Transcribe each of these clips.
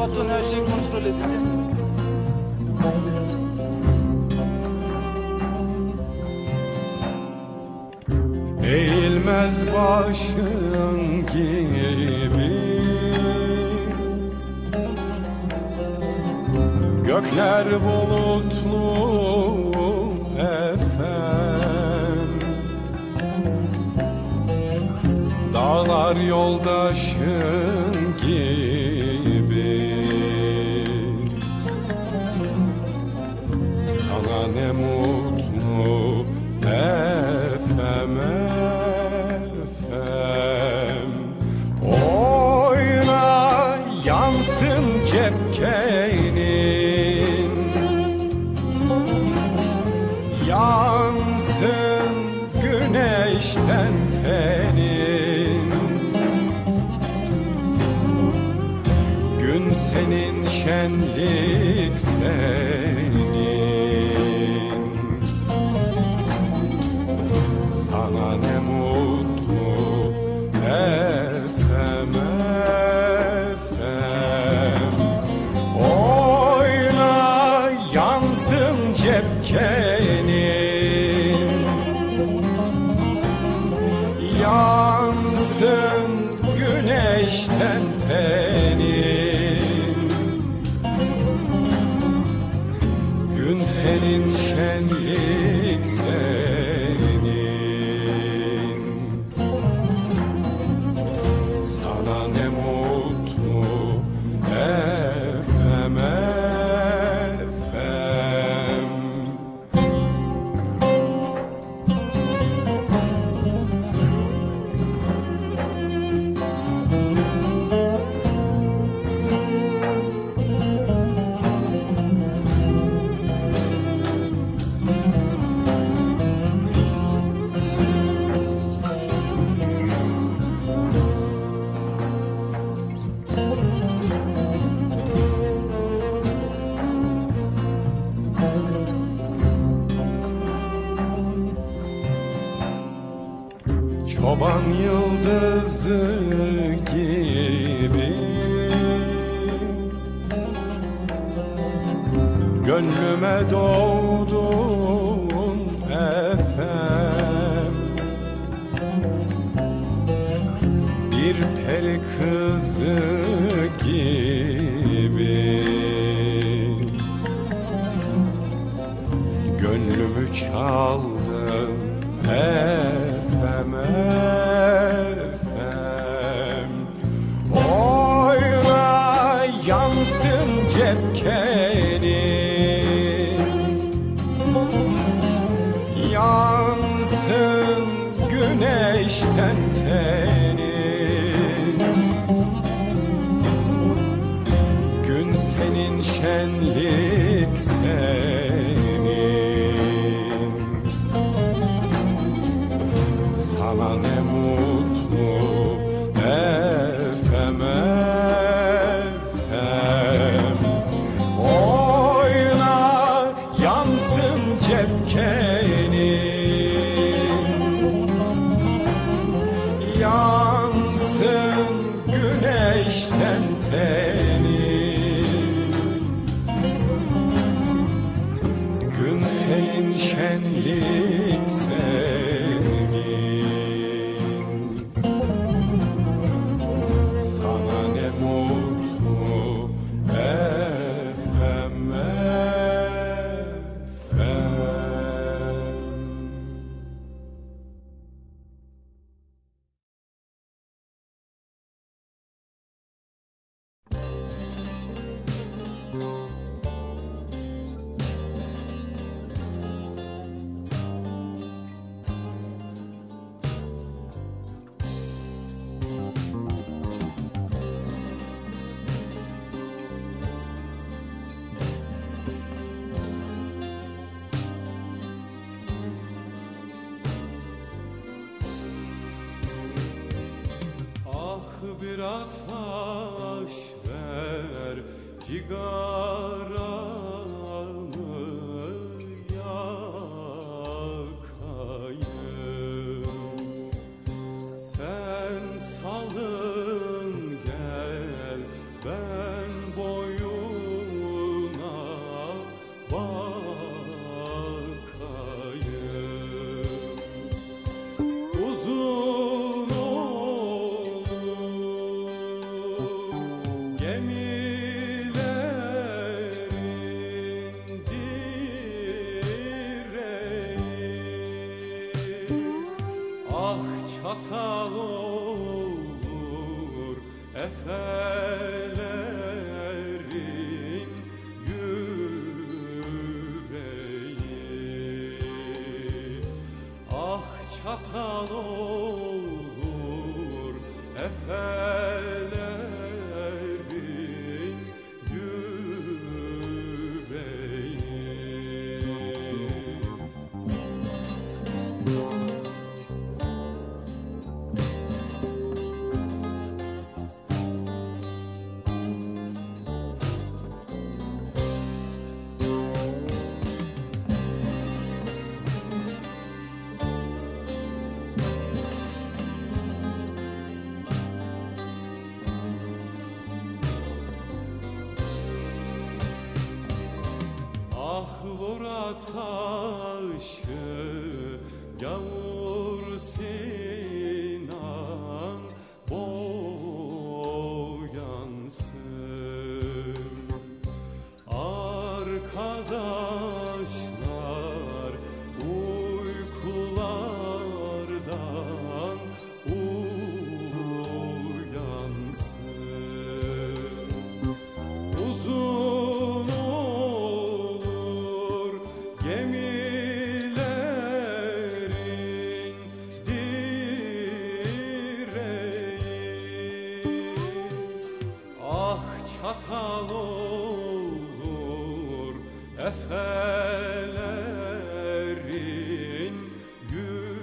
Baton her şey kontrol edildi. Eğilmez başın gibi. Gökler bulutlu efem. Dağlar yoldaşın gibi ne mutlu efem efem Oyna yansın cepkenin Yansın güneşten tenin. Gün senin şenlik senin senin şenlik senin Çoban yıldızı gibi. Gönlüme doğdun efem. Bir peri kızı gibi. Gönlümü çaldın efem Gün senin bir atmaş ver cigara. Efelerin yüreği. Ah çatal olur efelerin Ah vur ataşı gavur Çatal olur. Efelerin yüreği.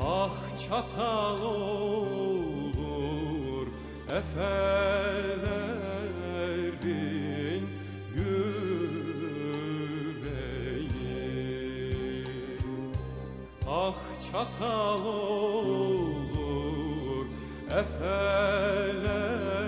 Ah çatal olur. Efelerin yüreği. Ah çatal olur efele